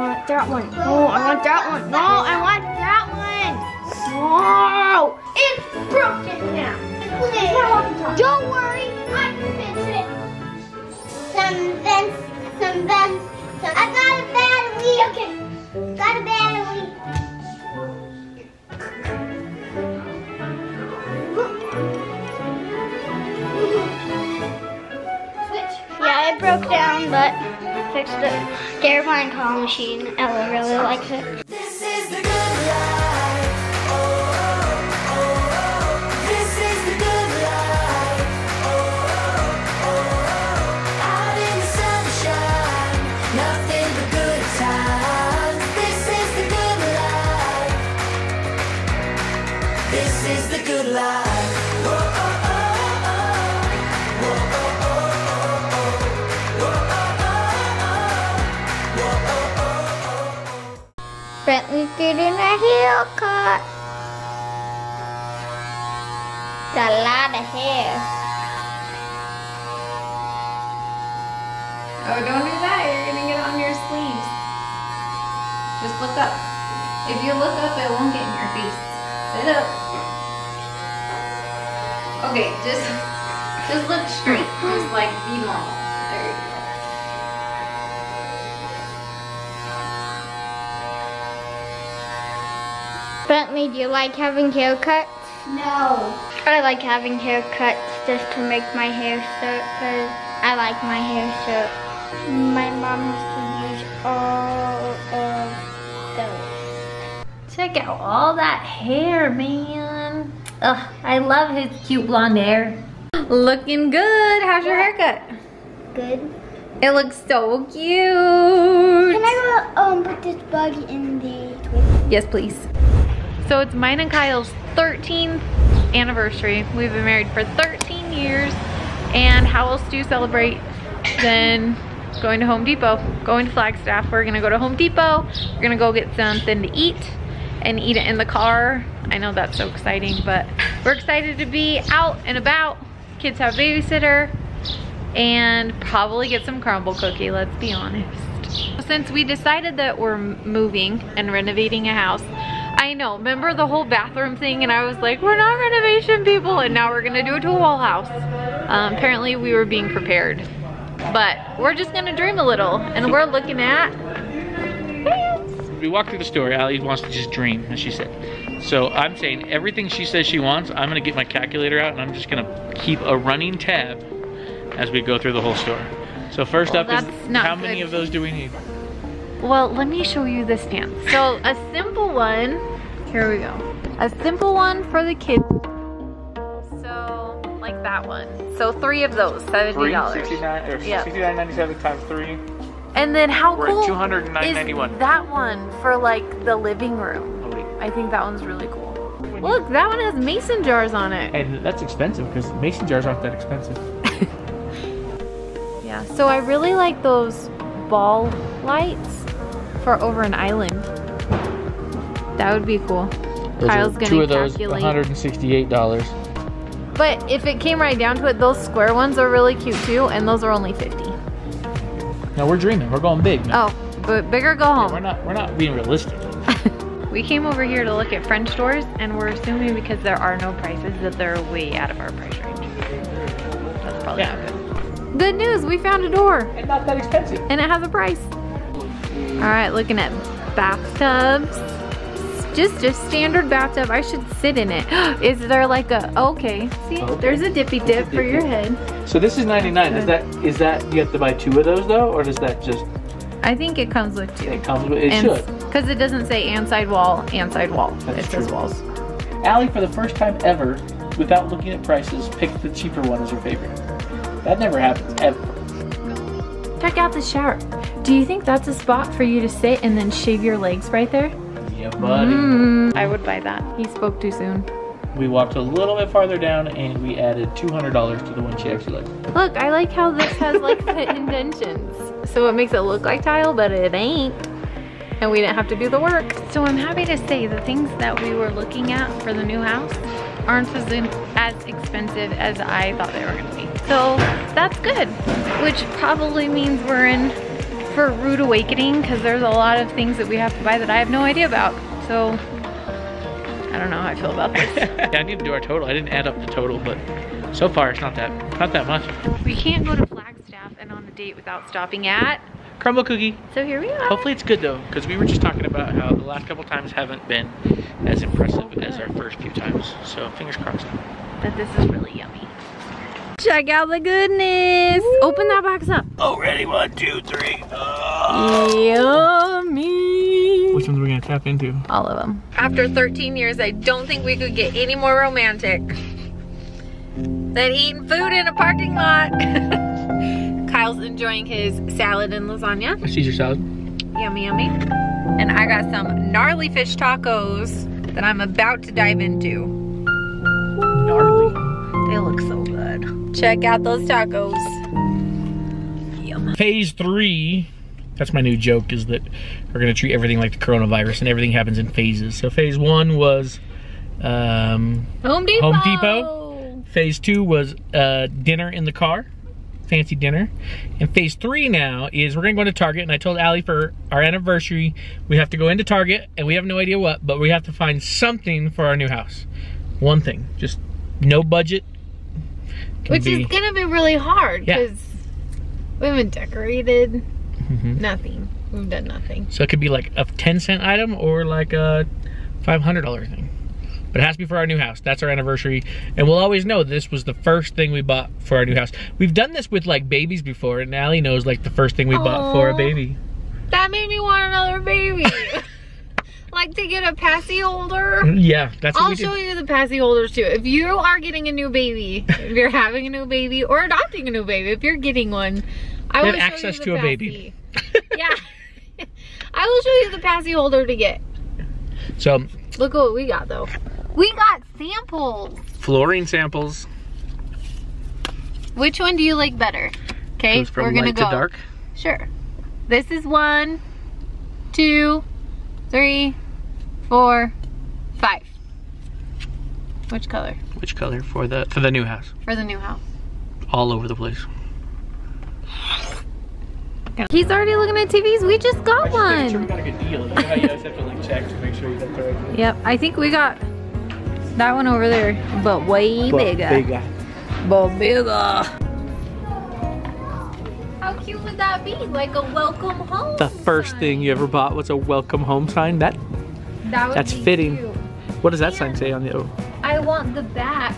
Oh, I want that one. No, I want that one. No, I want it broke down, but fixed it. Terrifying claw machine. Ella really likes it. This is the good life. This is the good life. This is the good life. Bentley's getting a haircut. It's a lot of hair. Oh, don't do that. You're gonna get on your sleeves. Just look up. If you look up, it won't get in your face. Sit up. Okay, just just look straight. Just like be normal. Bentley, do you like having haircuts? No. I like having haircuts just to make my hair short because I like my hair short. My mom used to use all of those. Check out all that hair, man. Ugh, I love his cute blonde hair. Looking good. How's your haircut? Good. It looks so cute. Can I um put this bug in the twist? Yes, please. So it's mine and Kyle's 13th anniversary. We've been married for 13 years. And how else do you celebrate than going to Home Depot? Going to Flagstaff. We're gonna go to Home Depot. We're gonna go get something to eat and eat it in the car. I know that's so exciting, but we're excited to be out and about. Kids have babysitter and probably get some Crumbl cookie, let's be honest. Since we decided that we're moving and renovating a house, I know, remember the whole bathroom thing and I was like, we're not renovation people and now we're gonna do it to a whole house. Um, apparently we were being prepared. But we're just gonna dream a little and we're looking at We walk through the store, Alli wants to just dream, as she said. So I'm saying everything she says she wants, I'm gonna get my calculator out and I'm just gonna keep a running tab as we go through the whole store. So first Well, up is, how many good. of those do we need? Well, let me show you this pants. So a simple one, here we go. A simple one for the kids. So like that one. So three of those, $70. Three, 69, or Yeah. 69.97 times three. And then how We're cool 209.91. is that one for like the living room? Oh. I think that one's really cool. Look, that one has mason jars on it. And that's expensive because mason jars aren't that expensive. Yeah, so I really like those ball lights for over an island. That would be cool. Kyle's gonna two of those, calculate. $168. But if it came right down to it, those square ones are really cute too, and those are only 50. No, we're dreaming. We're going big. now. Oh, but bigger go Yeah, we're not. We're not being realistic. We came over here to look at French doors, and we're assuming because there are no prices that they're way out of our price range. That's probably Yeah. not good. Good news, we found a door, And not that expensive. and it has a price. All right, looking at bathtubs. Just a standard bathtub. I should sit in it. Is there like a okay? See, Okay. there's a dippy dip for your head. So this is 99. Is that is that you have to buy two of those though, or does that just I think it comes with two. it comes with it and should? because it doesn't say and side wall and side wall. That's it says walls. Alli, for the first time ever, without looking at prices, picked the cheaper one as her favorite. That never happens ever. Check out the shower. Do you think that's a spot for you to sit and then shave your legs right there? Yeah, buddy. Mm, I would buy that. He spoke too soon. we walked a little bit farther down and we added $200 to the one she actually liked. Look, I like how this has like the indentions. So it makes it look like tile, but it ain't. And we didn't have to do the work. So I'm happy to say the things that we were looking at for the new house aren't as, expensive as I thought they were gonna be. So that's good, which probably means we're in for a rude awakening because there's a lot of things that we have to buy that I have no idea about. So I don't know how I feel about this. yeah, I need to do our total. I didn't add up the total, but so far it's not that not that much. we can't go to Flagstaff and on a date without stopping at. Crumbl cookie. So here we are. Hopefully it's good though, because we were just talking about how the last couple times haven't been as impressive as our first few times. So fingers crossed. that this is really yummy. Check out the goodness. Open that box up. Oh, ready? One, two, three. Yummy. Which ones are we gonna tap into? All of them. After 13 years, I don't think we could get any more romantic than eating food in a parking lot. Kyle's enjoying his salad and lasagna. Caesar salad. Yummy, yummy. And I got some gnarly fish tacos that I'm about to dive into. Gnarly. They look so good. Check out those tacos. Yum. Phase three. That's my new joke is that we're gonna treat everything like the coronavirus and everything happens in phases. So phase one was um, Home Depot. Home Depot. Phase two was uh, dinner in the car, fancy dinner. And phase three now is we're gonna go into Target. And I told Alli for our anniversary, we have to go into Target and we have no idea what, but we have to find something for our new house. One thing, just no budget. Can Which be- is gonna be really hard Yeah. because we haven't decorated Mhm. nothing. We've done nothing. So it could be like a 10 cent item or like a $500 thing. But it has to be for our new house. That's our anniversary. And we'll always know this was the first thing we bought for our new house. We've done this with like babies before, and Alli knows like the first thing we bought for a baby. That made me want another baby. like to get a passy holder. Yeah, that's what I'll show you the passy holders too. If you are getting a new baby, if you're having a new baby or adopting a new baby, if you're getting one, I will access you the to a passy. baby. yeah. I will show you the passy holder to get. So, Look what we got though. We got samples. flooring samples Which one do you like better? Okay, goes from we're gonna light go. to dark. Sure. This is one, two, three, four, five. Which color? Which color for the for the new house? For the new house. All over the place. He's already looking at TVs. We just got Make sure we one. got a good deal. You know how you guys have to like check to make sure you got the right deal. Yep, I think we got that one over there, but way bigger. Bigger. But bigger. How cute would that be? Like a welcome home. The first sign. thing you ever bought was a welcome home sign. That That would That's be fitting. cute. what does that sign say on the oh? I want the back.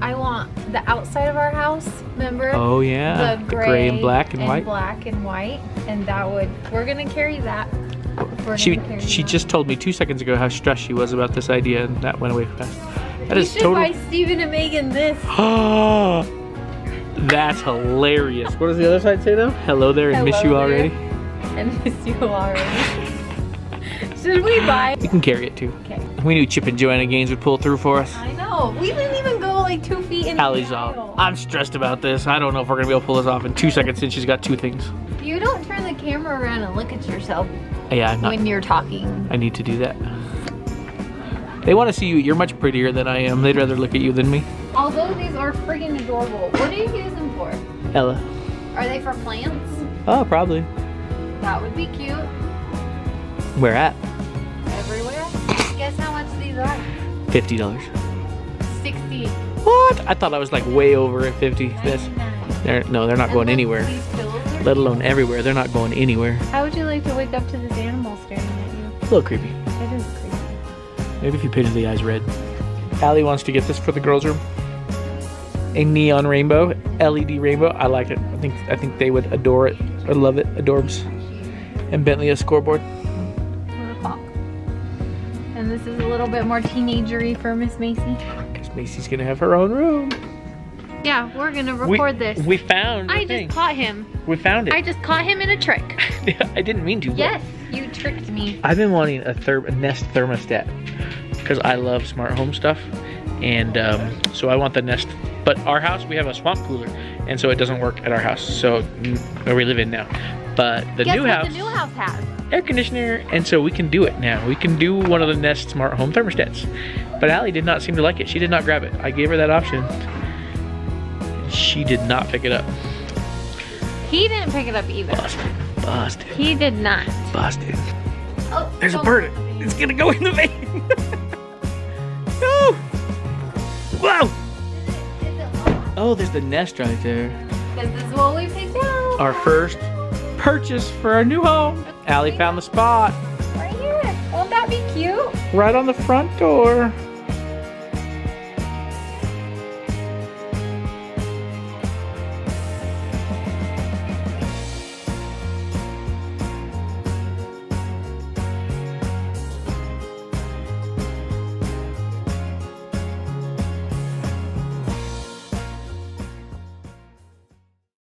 I want the outside of our house. Remember? Oh yeah, the the gray, and black and, white. black and white, and that would. We're gonna carry that. We're She she that. just told me two seconds ago how stressed she was about this idea, and that went away fast. That We is should total. buy Stephen and Megan this. That's hilarious. What does the other side say though? Hello there and miss you there. already. and miss you already. should we buy? We can carry it too. Okay. We knew Chip and Joanna Gaines would pull through for us. I know. We didn't even go like two feet in Alli's the off. aisle. I'm stressed about this. I don't know if we're gonna be able to pull this off in two seconds since she's got two things. You don't turn the camera around and look at yourself Yeah, I'm not. when you're talking. I need to do that. They want to see you. You're much prettier than I am. They'd rather look at you than me. Although these are freaking adorable. What do you use them for? Ella. Are they for plants? Oh, probably. That would be cute. Where at? Everywhere. Guess how much these are? Fifty dollars. 60. What? I thought I was like way over at fifty. This. They're no, they're not going And look, anywhere. These pillows are Let alone everywhere. They're not going anywhere. How would you like to wake up to this animal staring at you? A little creepy. It is creepy. Maybe if you painted the eyes red. Alli wants to get this for the girls' room. A neon rainbow, LED rainbow. I like it. I think I think they would adore it or love it. Adorbs. And Bentley a scoreboard. And this is a little bit more teenagery for Miss Macy. Because Macy's gonna have her own room. Yeah, we're gonna We- record this. We found I thing. just caught him. we found it. I just caught him in a trick. I didn't mean to. Yes, you tricked me. I've been wanting a, therm- a Nest thermostat because I love smart home stuff, And um, so I want the Nest. But our house, we have a swamp cooler, and so it doesn't work at our house. So mm, where we live in now. But the Guess new what house, the new house has? air conditioner, and so we can do it now. We can do one of the Nest smart home thermostats. But Alli did not seem to like it. She did not grab it. I gave her that option. She did not pick it up. He didn't pick it up either. Busted. Busted. He did not. Busted. Oh, There's a oh. bird. It's gonna go in the vein. no. Whoa. Oh, there's the nest right there. This is what we picked out. Our first purchase for our new home. Alli found the spot Right here. Won't that be cute? right on the front door.